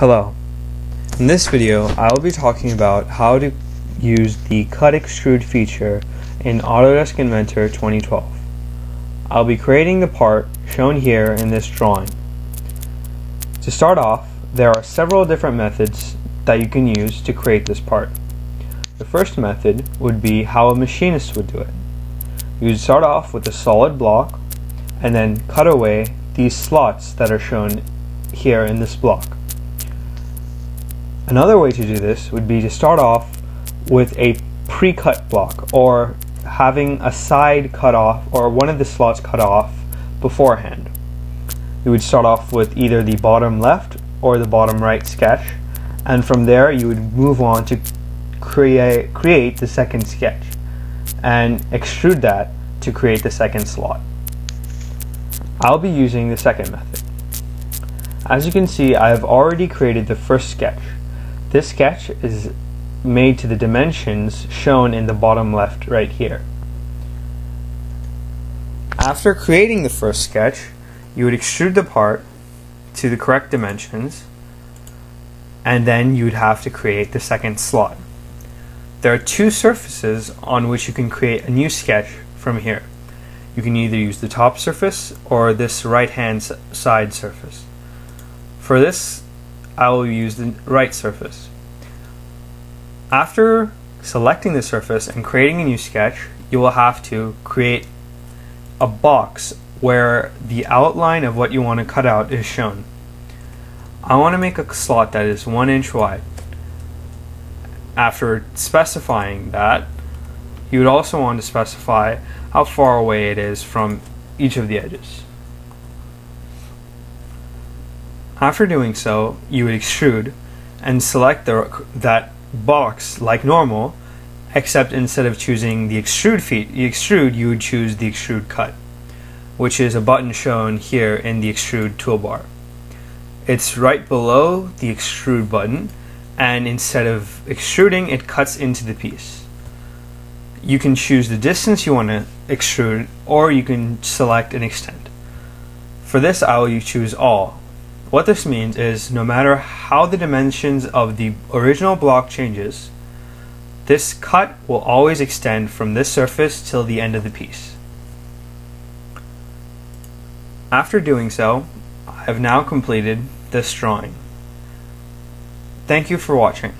Hello. In this video, I will be talking about how to use the Cut Extrude feature in Autodesk Inventor 2012. I'll be creating the part shown here in this drawing. To start off, there are several different methods that you can use to create this part. The first method would be how a machinist would do it. You would start off with a solid block and then cut away these slots that are shown here in this block. Another way to do this would be to start off with a pre-cut block or having a side cut off or one of the slots cut off beforehand. You would start off with either the bottom left or the bottom right sketch and from there you would move on to create, create the second sketch and extrude that to create the second slot. I'll be using the second method. As you can see I have already created the first sketch this sketch is made to the dimensions shown in the bottom left right here. After creating the first sketch, you would extrude the part to the correct dimensions and then you would have to create the second slot. There are two surfaces on which you can create a new sketch from here. You can either use the top surface or this right hand side surface. For this I will use the right surface. After selecting the surface and creating a new sketch, you will have to create a box where the outline of what you want to cut out is shown. I want to make a slot that is one inch wide. After specifying that, you would also want to specify how far away it is from each of the edges. After doing so, you would extrude and select the, that box like normal, except instead of choosing the extrude feet, the extrude, you would choose the extrude cut, which is a button shown here in the extrude toolbar. It's right below the extrude button, and instead of extruding, it cuts into the piece. You can choose the distance you want to extrude, or you can select an extent. For this, I will choose all, what this means is no matter how the dimensions of the original block changes, this cut will always extend from this surface till the end of the piece. After doing so, I have now completed this drawing. Thank you for watching.